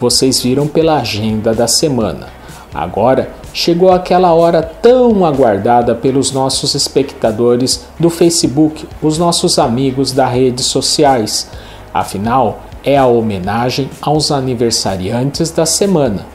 vocês viram pela agenda da semana. Agora chegou aquela hora tão aguardada pelos nossos espectadores do Facebook, os nossos amigos das redes sociais. Afinal, é a homenagem aos aniversariantes da semana.